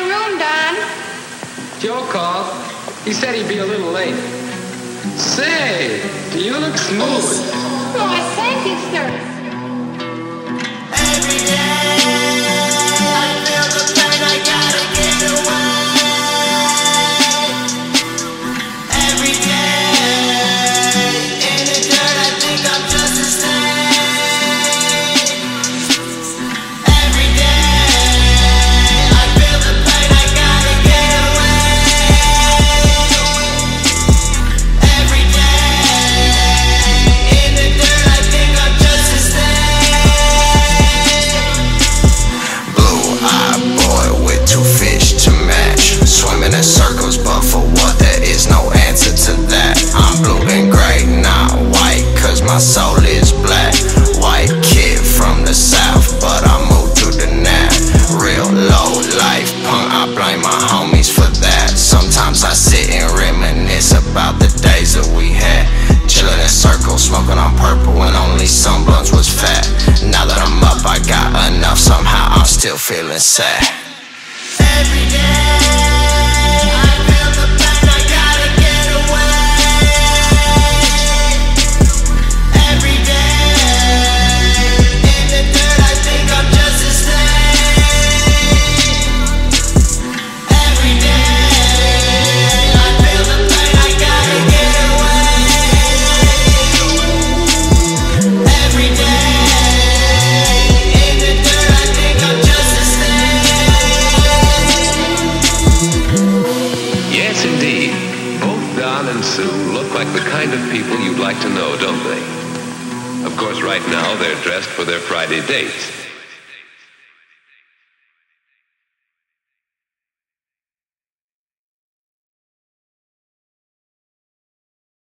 my room, Don. Joe called. He said he'd be a little late. Say, do you look smooth? Oh, thank you, sir. Every day. My soul is black. White kid from the south, but I moved to the nap. Real low life punk, I blame my homies for that. Sometimes I sit and reminisce about the days that we had. Chillin' in circles, smoking on purple when only some blunts was fat. Now that I'm up, I got enough. Somehow I'm still feeling sad. Every day Look like the kind of people you'd like to know, don't they? Of course, right now they're dressed for their Friday dates.